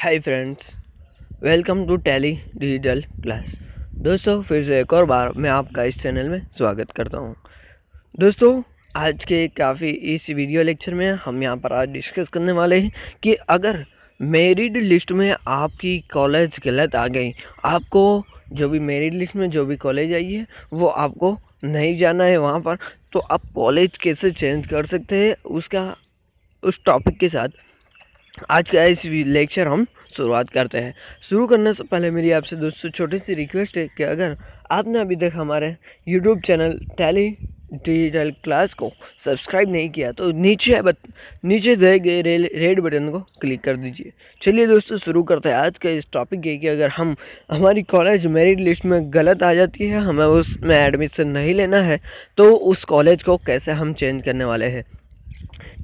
Hi friends welcome to Tally digital class दोस्तों, फिर से एक और बार मैं आपका इस चैनल में स्वागत करता हूँ। दोस्तों, आज के काफ़ी इस वीडियो लेक्चर में हम यहाँ पर आज डिस्कस करने वाले हैं कि अगर मेरिड लिस्ट में आपकी कॉलेज गलत आ गई, आपको जो भी मेरिड लिस्ट में जो भी कॉलेज आई है, वो आपको नहीं जाना है वहाँ पर तो आप कॉलेज कैसे चेंज कर सकते हैं, उसका, उस टॉपिक के साथ आज का इस लेक्चर हम शुरुआत करते हैं। शुरू करने से पहले मेरी आपसे दोस्तों छोटी सी रिक्वेस्ट है कि अगर आपने अभी तक हमारे YouTube channel Tally digital class को सब्सक्राइब नहीं किया तो नीचे बत, नीचे दिए गए रेड बटन को क्लिक कर दीजिए। चलिए दोस्तों शुरू करते हैं। आज का इस टॉपिक है कि अगर हम हमारी कॉलेज मेरिट लिस्ट में गलत आ जाती है हमें उसमें एडमिशन नहीं लेना है तो उस कॉलेज को कैसे हम चेंज करने वाले हैं?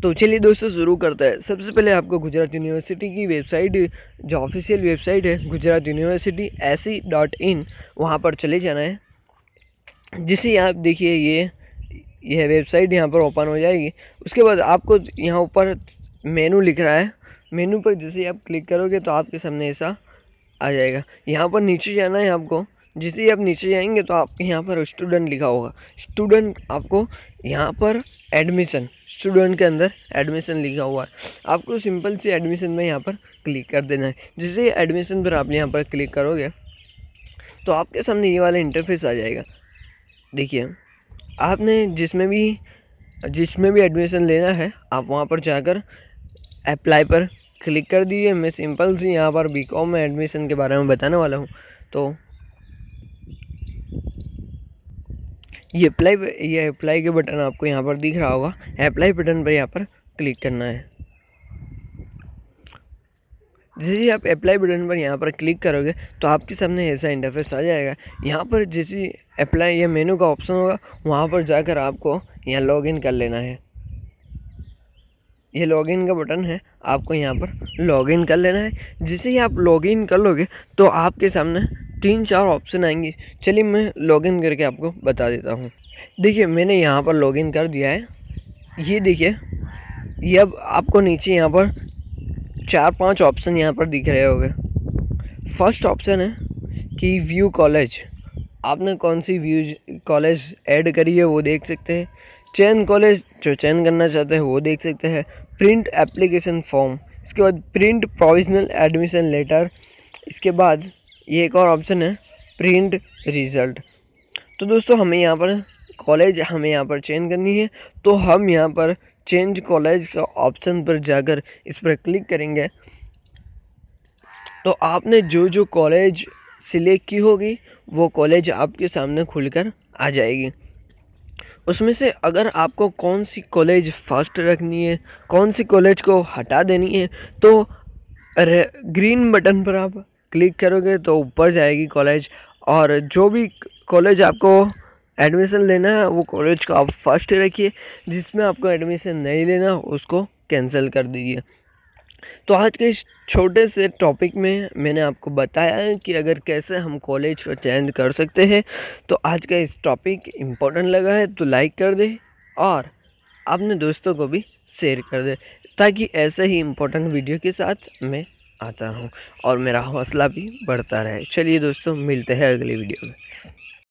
तो चलिए दोस्तों, शुरू करते हैं। सबसे पहले आपको गुजरात यूनिवर्सिटी की वेबसाइट जो ऑफिशियल वेबसाइट है, Gujarat university A C dot in वहाँ पर चले जाना है। जिसे आप देखिए, ये, यह वेबसाइट यहाँ पर ओपन हो जाएगी। उसके बाद आपको यहाँ ऊपर मेनू लिख रहा है। मेनू पर जैसे आप क्लिक करोगे तो आपके सामने ऐसा आ जाएगा। यहाँ पर नीचे जाना है आपको। जैसे आप नीचे जाएँगे तो आप यहाँ पर स्टूडेंट लिखा होगा। स्टूडेंट आपको यहाँ पर एडमिशन स्टूडेंट के अंदर एडमिशन लिखा हुआ है। आपको सिंपल सी एडमिशन में यहाँ पर क्लिक कर देना है। जैसे एडमिशन पर आप यहाँ पर क्लिक करोगे तो आपके सामने ये वाला इंटरफेस आ जाएगा। देखिए, आपने जिसमें भी जिसमें भी एडमिशन लेना है, आप वहाँ पर जाकर अप्लाई पर क्लिक कर दीजिए। मैं सिंपल सी यहाँ पर बी में एडमिशन के बारे में बताने वाला हूँ। तो ये अप्लाई ये अप्लाई के बटन आपको यहाँ पर दिख रहा होगा। अप्लाई बटन पर यहाँ पर क्लिक करना है। जैसे आप अप्लाई बटन पर यहाँ पर क्लिक करोगे तो आपके सामने ऐसा इंटरफेस आ जाएगा। यहाँ पर जैसे अप्लाई या मेनू का ऑप्शन होगा, वहाँ पर जाकर आपको यहाँ लॉगिन कर लेना है। ये लॉगिन का बटन है, आपको यहाँ पर लॉगिन कर लेना है। जैसे ही आप लॉगिन कर लोगे तो आपके सामने तीन चार ऑप्शन आएँगे। चलिए मैं लॉगिन करके आपको बता देता हूँ। देखिए, मैंने यहाँ पर लॉगिन कर दिया है। ये देखिए, ये अब आपको नीचे यहाँ पर चार पाँच ऑप्शन यहाँ पर दिख रहे होंगे। फ़र्स्ट ऑप्शन है कि व्यू कॉलेज आपने कौन सी व्यू कॉलेज ऐड करी है, वो देख सकते हैं। चैन कॉलेज जो चैन करना चाहते हैं, वो देख सकते हैं। प्रिंट एप्लीकेशन फॉर्म इसके बाद प्रिंट प्रोविजनल एडमिशन लेटर इसके बाद ये एक और ऑप्शन है प्रिंट रिज़ल्ट तो दोस्तों, हमें यहाँ पर कॉलेज हमें यहाँ पर चेंज करनी है। तो हम यहाँ पर चेंज कॉलेज का ऑप्शन पर जाकर इस पर क्लिक करेंगे। तो आपने जो जो कॉलेज सिलेक्ट की होगी, वो कॉलेज आपके सामने खुलकर आ जाएगी। उसमें से अगर आपको कौन सी कॉलेज फ़र्स्ट रखनी है, कौन सी कॉलेज को हटा देनी है तो ग्रीन बटन पर आप क्लिक करोगे तो ऊपर जाएगी कॉलेज और जो भी कॉलेज आपको एडमिशन लेना है, वो कॉलेज को आप फ़र्स्ट रखिए। जिसमें आपको एडमिशन नहीं लेना, उसको कैंसिल कर दीजिए। तो आज के इस छोटे से टॉपिक में मैंने आपको बताया है कि अगर कैसे हम कॉलेज को चेंज कर सकते हैं। तो आज का इस टॉपिक इम्पोर्टेंट लगा है तो लाइक कर दे और अपने दोस्तों को भी शेयर कर दे, ताकि ऐसे ही इम्पोर्टेंट वीडियो के साथ मैं आता हूँ और मेरा हौसला भी बढ़ता रहे। चलिए दोस्तों, मिलते हैं अगली वीडियो में।